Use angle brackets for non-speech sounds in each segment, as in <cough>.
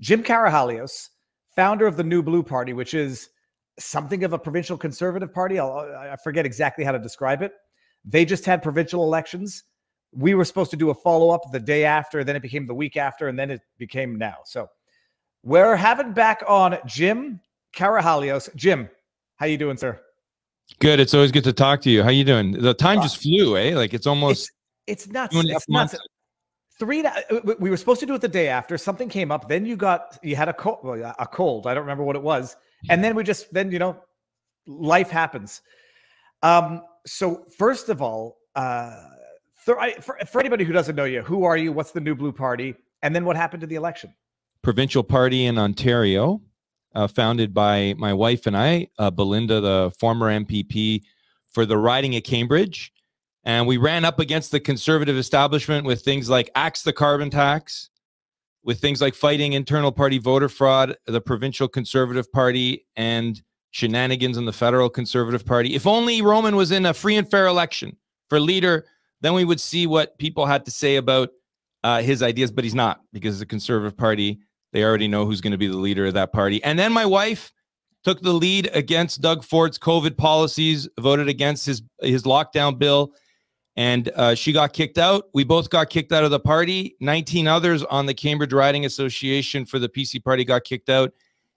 Jim Karahalios, founder of the New Blue Party, which is something of a provincial conservative party. I'll, I forget exactly how to describe it. They just had provincial elections. We were supposed to do a follow up the day after, then it became the week after, and then it became now. So we're having back on Jim Karahalios. Jim, how you doing, sir? Good. It's always good to talk to you. How you doing? The time just flew, eh? Like it's almost. It's, it's nuts. It's nuts. Three. Uh, we were supposed to do it the day after. Something came up. Then you got you had a cold. A cold. I don't remember what it was. And then we just then you know, life happens. Um. So first of all, uh, for, for anybody who doesn't know you, who are you? What's the New Blue Party? And then what happened to the election? Provincial party in Ontario uh, founded by my wife and I, uh, Belinda, the former MPP for the riding at Cambridge. And we ran up against the conservative establishment with things like axe the carbon tax, with things like fighting internal party voter fraud, the provincial conservative party, and shenanigans in the federal conservative party. If only Roman was in a free and fair election for leader, then we would see what people had to say about uh, his ideas, but he's not because the conservative party they already know who's going to be the leader of that party. And then my wife took the lead against Doug Ford's COVID policies, voted against his his lockdown bill, and uh, she got kicked out. We both got kicked out of the party. 19 others on the Cambridge Riding Association for the PC party got kicked out.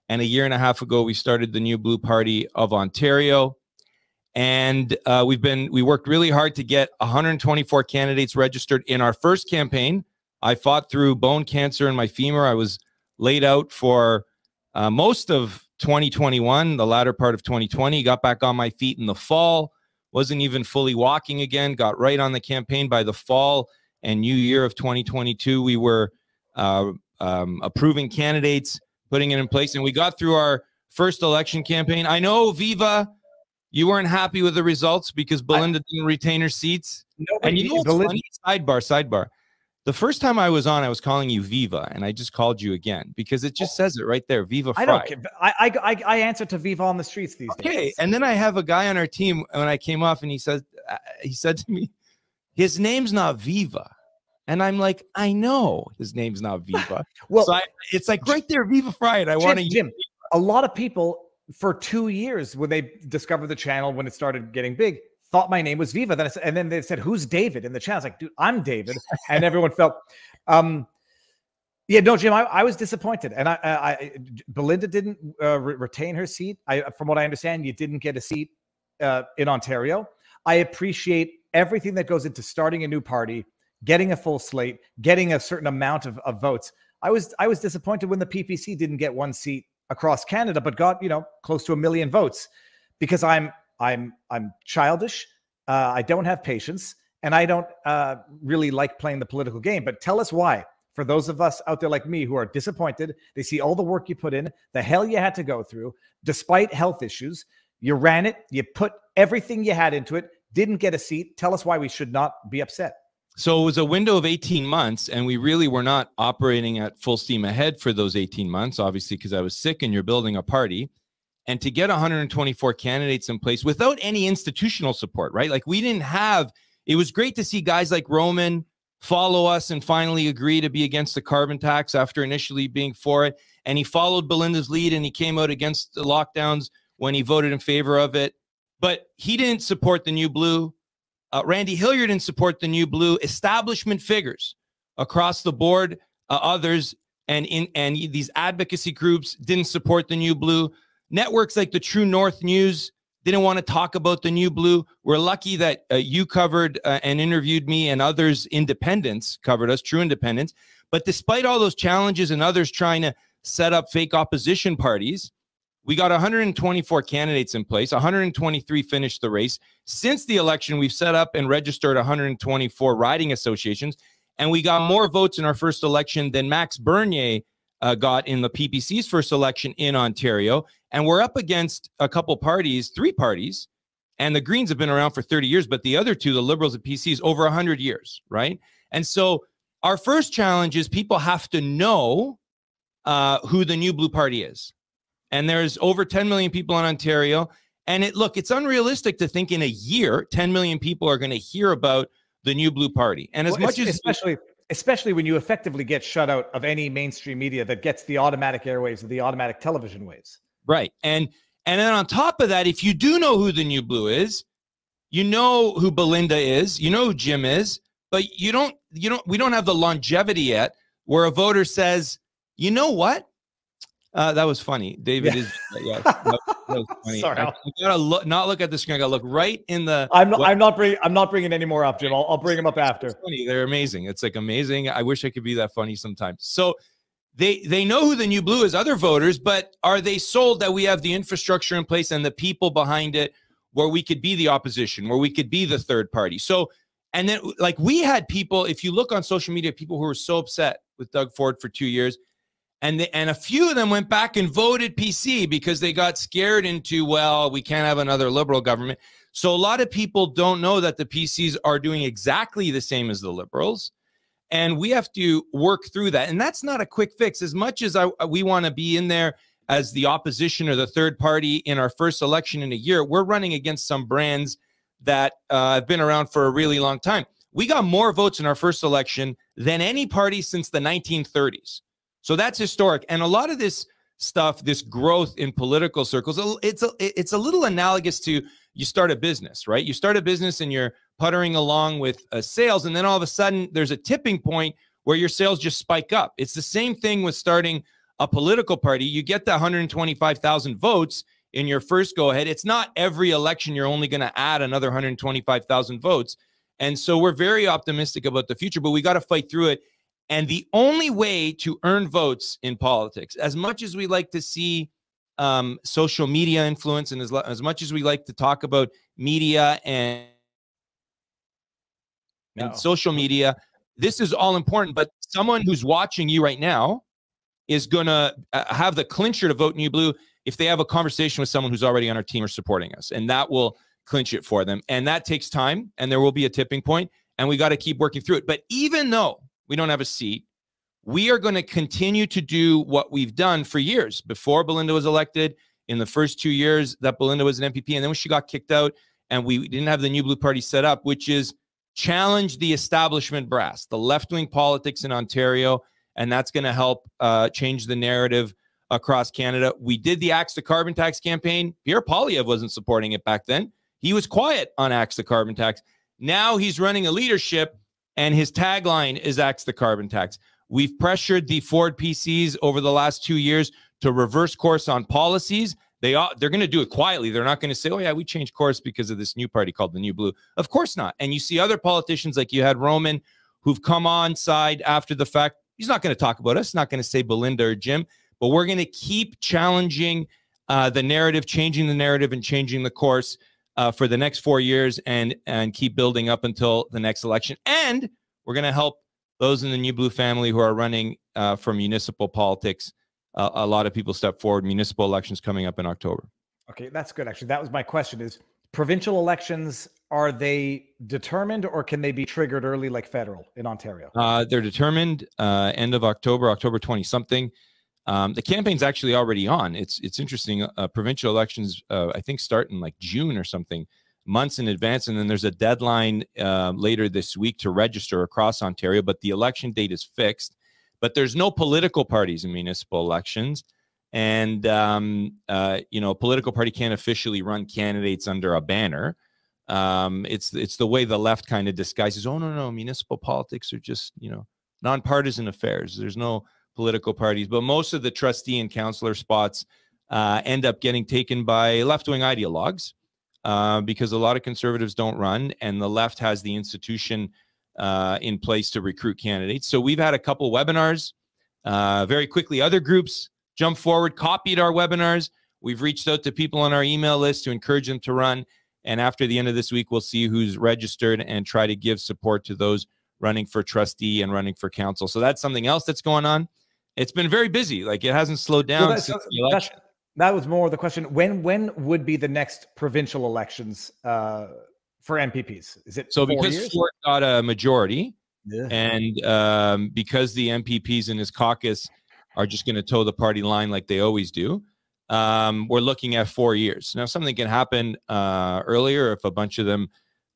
And a year and a half ago, we started the New Blue Party of Ontario. And uh, we've been we worked really hard to get 124 candidates registered in our first campaign. I fought through bone cancer in my femur. I was laid out for uh, most of 2021, the latter part of 2020. Got back on my feet in the fall. Wasn't even fully walking again. Got right on the campaign by the fall and new year of 2022. We were uh, um, approving candidates, putting it in place, and we got through our first election campaign. I know Viva, you weren't happy with the results because Belinda I, didn't retain her seats. Nobody, and you know Belinda, funny? Sidebar, sidebar. The first time I was on, I was calling you Viva, and I just called you again because it just says it right there, Viva. Frei. I don't. I, I I answer to Viva on the streets these okay. days. Okay, and then I have a guy on our team when I came off, and he said uh, he said to me, his name's not Viva. And I'm like, I know his name's not <laughs> Viva. well, so I, it's like right there, Viva Frei. And I want to. Jim, a lot of people for two years when they discovered the channel when it started getting big thought my name was Viva. Then said, and then they said, "Who's David?" in the chat. I was like, "Dude, I'm David," and everyone felt. Um, yeah, no, Jim, I, I was disappointed, and I, I Belinda didn't uh, re- retain her seat. I, from what I understand, you didn't get a seat uh, in Ontario. I appreciate everything that goes into starting a new party, getting a full slate, getting a certain amount of, of votes. I was I was disappointed when the PPC didn't get one seat across Canada, but got you know close to a million votes, because I'm I'm I'm childish. Uh, I don't have patience, and I don't uh, really like playing the political game. But tell us why. For those of us out there like me who are disappointed, they see all the work you put in, the hell you had to go through, despite health issues. You ran it, you put everything you had into it, didn't get a seat. Tell us why we should not be upset. So it was a window of 18 months, and we really were not operating at full steam ahead for those 18 months, obviously, because I was sick and you're building a party and to get 124 candidates in place without any institutional support, right? Like we didn't have, it was great to see guys like Roman follow us and finally agree to be against the carbon tax after initially being for it. And he followed Belinda's lead and he came out against the lockdowns when he voted in favor of it. But he didn't support the new blue. Uh, Randy Hillier didn't support the new blue. Establishment figures across the board, uh, others, and in and these advocacy groups didn't support the new blue. Networks like the True North News didn't want to talk about the new blue. We're lucky that uh, you covered uh, and interviewed me, and others, independents, covered us, true independents. But despite all those challenges and others trying to set up fake opposition parties, we got 124 candidates in place. 123 finished the race. Since the election, we've set up and registered 124 riding associations, and we got more votes in our first election than Max Bernier uh, got in the PPC's first election in Ontario. And we're up against a couple parties, three parties, and the Greens have been around for 30 years, but the other two, the Liberals and PCs, over 100 years, right? And so our first challenge is people have to know uh, who the new Blue Party is. And there's over 10 million people in Ontario. And it look, it's unrealistic to think in a year 10 million people are going to hear about the new Blue Party. And as well, much as especially especially when you effectively get shut out of any mainstream media that gets the automatic airwaves or the automatic television waves. Right. And and then on top of that, if you do know who the new blue is, you know who Belinda is, you know who Jim is, but you don't you don't we don't have the longevity yet where a voter says, you know what? Uh, that was funny. David yeah. is <laughs> yeah. That, that was <laughs> funny. Sorry, I, I, gotta look, not look at the screen. I gotta look right in the. I'm not. I'm not bringing. I'm not bringing any more up, Jim. I'll, I'll bring them up after. funny. They're amazing. It's like amazing. I wish I could be that funny sometimes. So they they know who the new blue is. Other voters, but are they sold that we have the infrastructure in place and the people behind it, where we could be the opposition, where we could be the third party? So. And then, like, we had people, if you look on social media, people who were so upset with Doug Ford for two years and the, and a few of them went back and voted PC because they got scared into well we can't have another liberal government. So a lot of people don't know that the PCs are doing exactly the same as the liberals, and we have to work through that. And that's not a quick fix. As much as I, we want to be in there as the opposition or the third party in our first election in a year, we're running against some brands that uh, have been around for a really long time. We got more votes in our first election than any party since the 1930s. So that's historic. And a lot of this stuff, this growth in political circles, it's a, it's a little analogous to you start a business, right? You start a business and you're puttering along with uh, sales, and then all of a sudden there's a tipping point where your sales just spike up. It's the same thing with starting a political party. You get the 125,000 votes in your first go ahead. It's not every election you're only going to add another 125,000 votes. And so we're very optimistic about the future, but we got to fight through it. And the only way to earn votes in politics, as much as we like to see um, social media influence, and as, as much as we like to talk about media and, no. and social media, this is all important. But someone who's watching you right now is going to uh, have the clincher to vote New Blue if they have a conversation with someone who's already on our team or supporting us. And that will clinch it for them. And that takes time, and there will be a tipping point, and we got to keep working through it. But even though we don't have a seat. We are going to continue to do what we've done for years before Belinda was elected. In the first two years that Belinda was an MPP, and then when she got kicked out, and we didn't have the New Blue Party set up, which is challenge the establishment brass, the left wing politics in Ontario, and that's going to help uh, change the narrative across Canada. We did the Axe the Carbon Tax campaign. Pierre Poilievre wasn't supporting it back then. He was quiet on Axe the Carbon Tax. Now he's running a leadership and his tagline is Axe the carbon tax. We've pressured the Ford PCs over the last two years to reverse course on policies. They are, they're going to do it quietly. They're not going to say, "Oh yeah, we changed course because of this new party called the New Blue." Of course not. And you see other politicians like you had Roman, who've come on side after the fact. He's not going to talk about us. Not going to say Belinda or Jim. But we're going to keep challenging uh, the narrative, changing the narrative, and changing the course uh, for the next four years and and keep building up until the next election. And we're going to help those in the New Blue family who are running uh, for municipal politics. Uh, a lot of people step forward. Municipal elections coming up in October. Okay, that's good. Actually, that was my question: is provincial elections are they determined or can they be triggered early like federal in Ontario? Uh, they're determined uh, end of October, October 20 something. Um, the campaign's actually already on. It's it's interesting. Uh, provincial elections, uh, I think, start in like June or something, months in advance, and then there's a deadline uh, later this week to register across Ontario. But the election date is fixed. But there's no political parties in municipal elections, and um, uh, you know, a political party can't officially run candidates under a banner. Um, it's it's the way the left kind of disguises. Oh no no, municipal politics are just you know nonpartisan affairs. There's no political parties, but most of the trustee and councillor spots uh, end up getting taken by left wing ideologues uh, because a lot of conservatives don't run, and the left has the institution uh, in place to recruit candidates. So we've had a couple webinars. Uh, very quickly, other groups jumped forward, copied our webinars. We've reached out to people on our email list to encourage them to run. And after the end of this week, we'll see who's registered and try to give support to those running for trustee and running for council. So that's something else that's going on it's been very busy. Like it hasn't slowed down that, since the election. That was more the question. When when would be the next provincial elections uh, for MPPs? Is it so because years? Ford got a majority, yeah. and um, because the MPPs in his caucus are just going to toe the party line like they always do, um, we're looking at four years. Now, something can happen uh, earlier if a bunch of them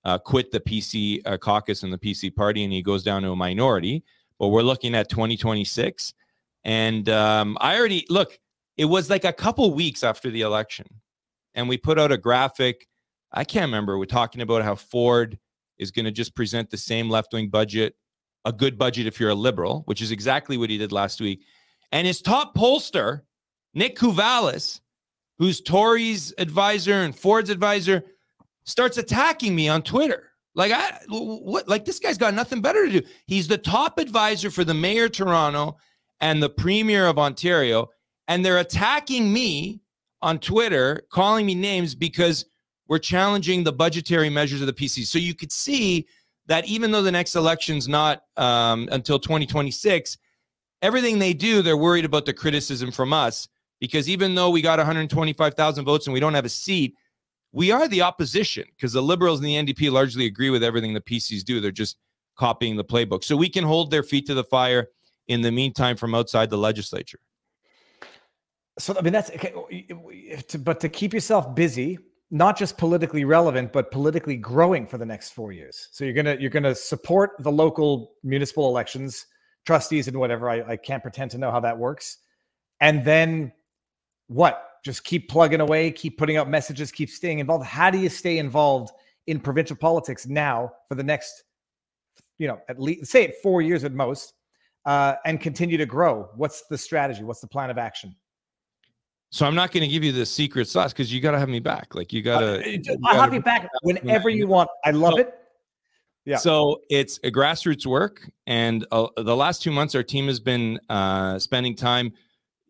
uh, quit the PC uh, caucus and the PC party, and he goes down to a minority but we're looking at 2026. And um, I already look. It was like a couple weeks after the election, and we put out a graphic. I can't remember. We're talking about how Ford is going to just present the same left wing budget, a good budget if you're a liberal, which is exactly what he did last week. And his top pollster, Nick Kouvalis, who's Tory's advisor and Ford's advisor, starts attacking me on Twitter. Like I what like this guy's got nothing better to do. He's the top advisor for the mayor of Toronto and the premier of Ontario and they're attacking me on Twitter, calling me names because we're challenging the budgetary measures of the PC. So you could see that even though the next election's not um, until 2026, everything they do, they're worried about the criticism from us because even though we got 125,000 votes and we don't have a seat, we are the opposition because the liberals and the NDP largely agree with everything the PCs do. They're just copying the playbook. So we can hold their feet to the fire in the meantime from outside the legislature. So I mean that's okay, but to keep yourself busy, not just politically relevant, but politically growing for the next four years. So you're gonna you're gonna support the local municipal elections, trustees and whatever. I, I can't pretend to know how that works. And then what? Just keep plugging away, keep putting out messages, keep staying involved. How do you stay involved in provincial politics now for the next, you know, at least say it four years at most, uh, and continue to grow? What's the strategy? What's the plan of action? So I'm not going to give you the secret sauce because you got to have me back. Like you got to. I'll have you back whenever you want. I love so, it. Yeah. So it's a grassroots work, and uh, the last two months, our team has been uh, spending time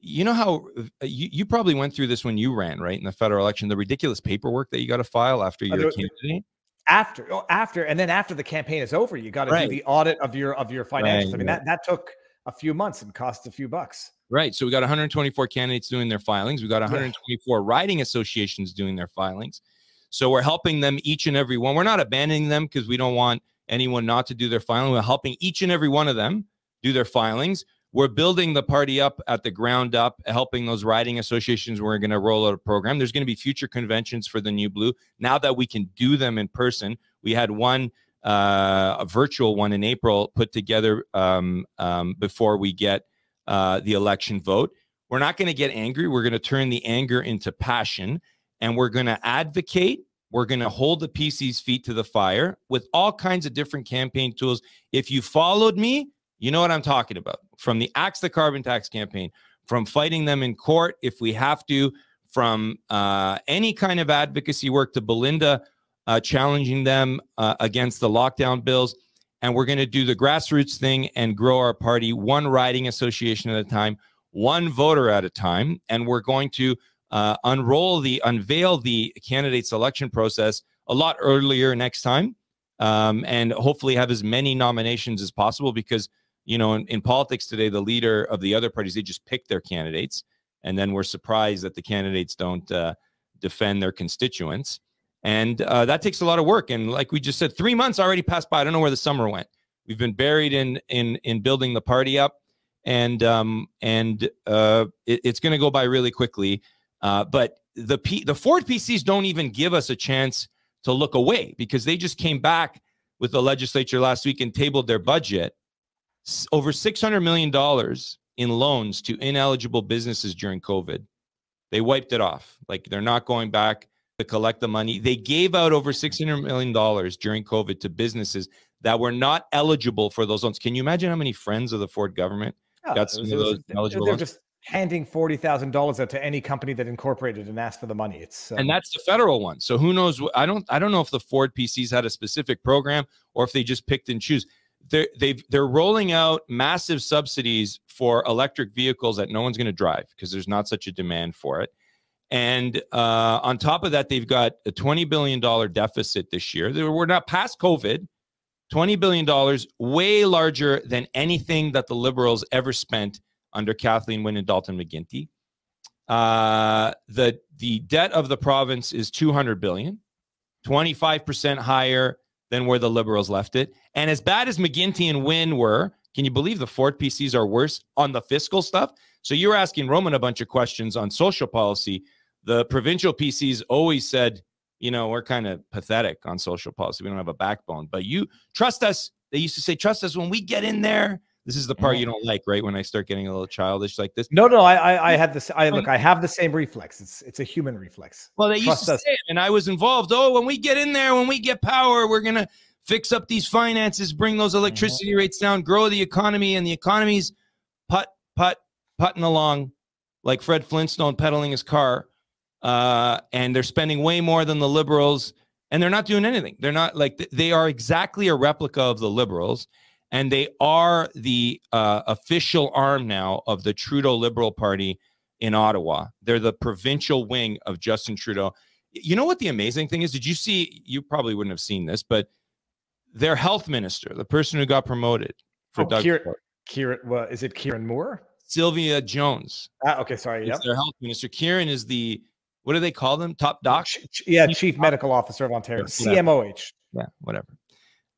you know how uh, you, you probably went through this when you ran right in the federal election the ridiculous paperwork that you got to file after you're a candidate after oh, after and then after the campaign is over you got to right. do the audit of your of your financials right, i mean right. that that took a few months and cost a few bucks right so we got 124 candidates doing their filings we got 124 yeah. riding associations doing their filings so we're helping them each and every one we're not abandoning them because we don't want anyone not to do their filing we're helping each and every one of them do their filings we're building the party up at the ground up, helping those riding associations. We're going to roll out a program. There's going to be future conventions for the New Blue. Now that we can do them in person, we had one uh, a virtual one in April put together um, um, before we get uh, the election vote. We're not going to get angry. We're going to turn the anger into passion, and we're going to advocate. We're going to hold the PC's feet to the fire with all kinds of different campaign tools. If you followed me, you know what I'm talking about. From the Axe the Carbon Tax campaign, from fighting them in court if we have to, from uh, any kind of advocacy work to Belinda uh, challenging them uh, against the lockdown bills. And we're going to do the grassroots thing and grow our party one riding association at a time, one voter at a time. And we're going to uh, unroll the, unveil the candidate selection process a lot earlier next time. Um, and hopefully have as many nominations as possible because you know, in, in politics today, the leader of the other parties, they just pick their candidates. And then we're surprised that the candidates don't uh, defend their constituents. And uh, that takes a lot of work. And like we just said, three months already passed by. I don't know where the summer went. We've been buried in in in building the party up, and um, and uh, it, it's going to go by really quickly. Uh, but the P, the Ford PCs don't even give us a chance to look away because they just came back with the legislature last week and tabled their budget over $600 million in loans to ineligible businesses during COVID. They wiped it off. Like they're not going back to collect the money. They gave out over $600 million during COVID to businesses that were not eligible for those loans. Can you imagine how many friends of the Ford government oh, got some was, of those eligible they're loans? just handing $40,000 out to any company that incorporated and asked for the money. It's um... And that's the federal one. So who knows I don't I don't know if the Ford PCs had a specific program or if they just picked and choose they're they've they're rolling out massive subsidies for electric vehicles that no one's going to drive because there's not such a demand for it. And uh, on top of that, they've got a $20 billion deficit this year. We're not past COVID. $20 billion, way larger than anything that the Liberals ever spent under Kathleen Wynne and Dalton McGuinty. Uh, the, the debt of the province is 200 billion, 25% higher than where the Liberals left it. And as bad as McGuinty and Wynne were, can you believe the Ford PCs are worse on the fiscal stuff? So you're asking Roman a bunch of questions on social policy. The provincial PCs always said, you know, we're kind of pathetic on social policy. We don't have a backbone. But you trust us. They used to say, trust us when we get in there. This is the part you mm-hmm. don't like, right? When I start getting a little childish like this. No, no, I, I, I had this. I look, I have the same reflex. It's, it's a human reflex. Well, they used Trust to us. say it, and I was involved. Oh, when we get in there, when we get power, we're gonna fix up these finances, bring those mm-hmm. electricity rates down, grow the economy, and the economy's putt, putt, putting along like Fred Flintstone pedaling his car. Uh, and they're spending way more than the liberals, and they're not doing anything. They're not like they are exactly a replica of the liberals, and they are the uh, official arm now of the Trudeau Liberal Party in Ottawa. They're the provincial wing of Justin Trudeau. You know what the amazing thing is? Did you see? You probably wouldn't have seen this, but their health minister, the person who got promoted for Oh, Doug Kier- Ford, Kieran, well, is it Kieran Moore? Sylvia Jones, Ah, okay, sorry. Yep. their health minister. Kieran is the what do they call them? Top doc. Yeah, Chief Chief Medical Officer of Ontario. CMOH. yeah, whatever.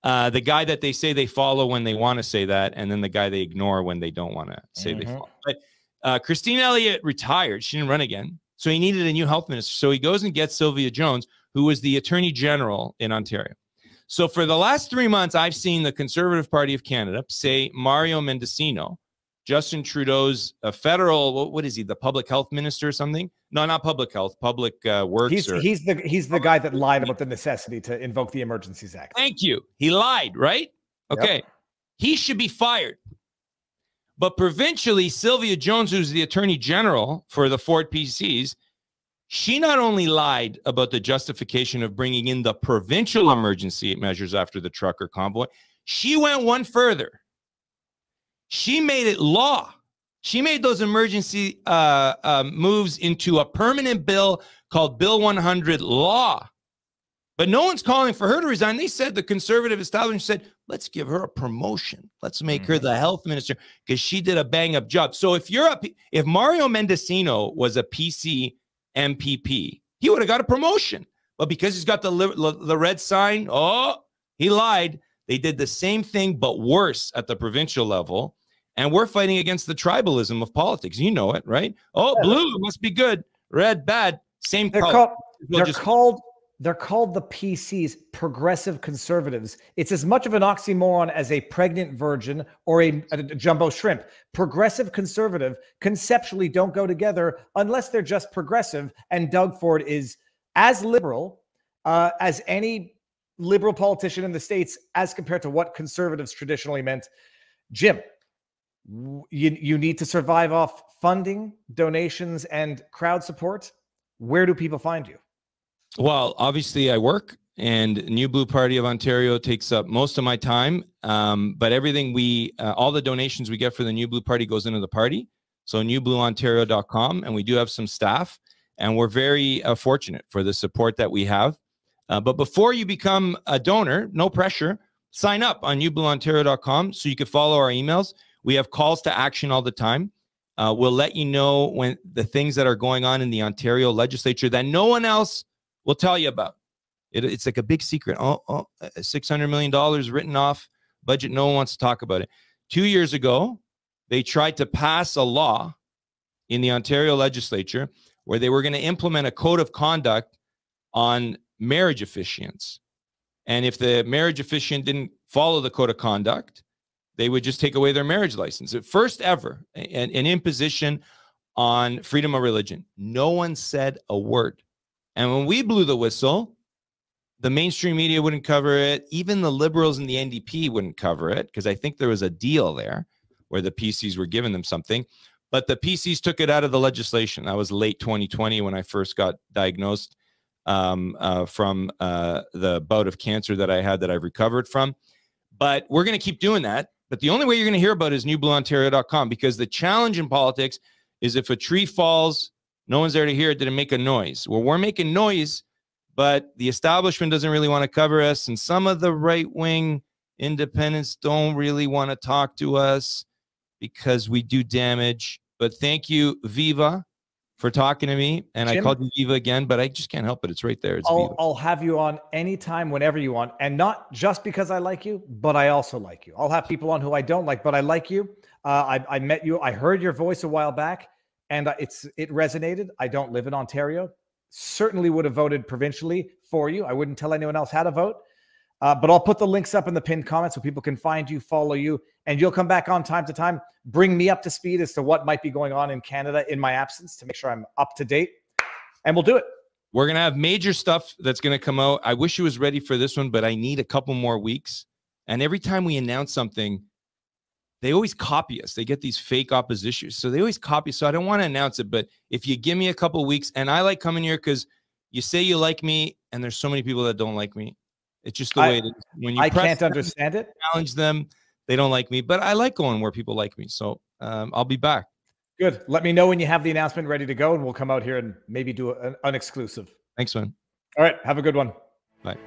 Uh, the guy that they say they follow when they want to say that, and then the guy they ignore when they don't want to say they Mhm. follow. But uh, Christine Elliott retired; she didn't run again, so he needed a new health minister. So he goes and gets Sylvia Jones, who was the Attorney General in Ontario. So for the last three months, I've seen the Conservative Party of Canada say Mario Mendicino, Justin Trudeau's uh, federal, what, what is he, the public health minister or something? No, not public health, public uh, works. He's or, he's the he's the guy that lied about the necessity to invoke the Emergencies Act. Thank you. He lied, right? Yep. Okay. He should be fired. But provincially, Sylvia Jones, who's the attorney general for the Ford PCs, she not only lied about the justification of bringing in the provincial emergency measures after the trucker convoy, she went one further. She made it law. She made those emergency uh, uh, moves into a permanent bill called Bill 100 law. But no one's calling for her to resign. They said the conservative establishment said, let's give her a promotion. Let's make her Mhm. the health minister because she did a bang up job. So if you're a, if Mario Mendicino was a PC MPP, he would have got a promotion. But because he's got the the red sign, oh, he lied. They did the same thing, but worse at the provincial level. And we're fighting against the tribalism of politics. You know it, right? Oh, blue must be good, red bad, same They're color. called We'll they're just- called they're called the PCs, progressive conservatives. It's as much of an oxymoron as a pregnant virgin or a, a jumbo shrimp. Progressive conservative conceptually don't go together unless they're just progressive. And Doug Ford is as liberal uh, as any liberal politician in the states, as compared to what conservatives traditionally meant. Jim, you you need to survive off funding, donations, and crowd support. Where do people find you? Well, obviously, I work, and New Blue Party of Ontario takes up most of my time. Um, but everything we, uh, all the donations we get for the New Blue Party goes into the party. So newblueontario.com, and we do have some staff, and we're very uh, fortunate for the support that we have. Uh, but before you become a donor, no pressure. Sign up on newblueontario.com so you can follow our emails. We have calls to action all the time. Uh, we'll let you know when the things that are going on in the Ontario legislature that no one else will tell you about. It, it's like a big secret. Oh, oh, uh, $600 million written off budget. No one wants to talk about it. Two years ago, they tried to pass a law in the Ontario legislature where they were going to implement a code of conduct on marriage officiants. And if the marriage officiant didn't follow the code of conduct, they would just take away their marriage license. First ever, an, an imposition on freedom of religion. No one said a word. And when we blew the whistle, the mainstream media wouldn't cover it. Even the liberals and the NDP wouldn't cover it because I think there was a deal there where the PCs were giving them something. But the PCs took it out of the legislation. That was late 2020 when I first got diagnosed um, uh, from uh, the bout of cancer that I had that I've recovered from. But we're going to keep doing that. But the only way you're going to hear about it is newblueontario.com because the challenge in politics is if a tree falls, no one's there to hear it, did it make a noise? Well, we're making noise, but the establishment doesn't really want to cover us. And some of the right wing independents don't really want to talk to us because we do damage. But thank you, Viva, for talking to me. And I called you Viva again, but I just can't help it. It's right there. It's I'll, Viva. I'll have you on anytime, whenever you want. And not just because I like you, but I also like you. I'll have people on who I don't like, but I like you. Uh, I, I met you. I heard your voice a while back and uh, it's it resonated. I don't live in Ontario. Certainly would have voted provincially for you. I wouldn't tell anyone else how to vote. Uh, but I'll put the links up in the pinned comment so people can find you, follow you, and you'll come back on time to time, bring me up to speed as to what might be going on in Canada in my absence to make sure I'm up to date. And we'll do it. We're gonna have major stuff that's gonna come out. I wish you was ready for this one, but I need a couple more weeks. And every time we announce something, they always copy us. They get these fake oppositions. So they always copy. So I don't want to announce it, but if you give me a couple weeks, and I like coming here because you say you like me, and there's so many people that don't like me. It's just the I- way it is. When you I can't them, understand it. challenge them, they don't like me. But I like going where people like me. So um, I'll be back. Good. Let me know when you have the announcement ready to go, and we'll come out here and maybe do an, an exclusive. Thanks, man. All right. Have a good one. Bye.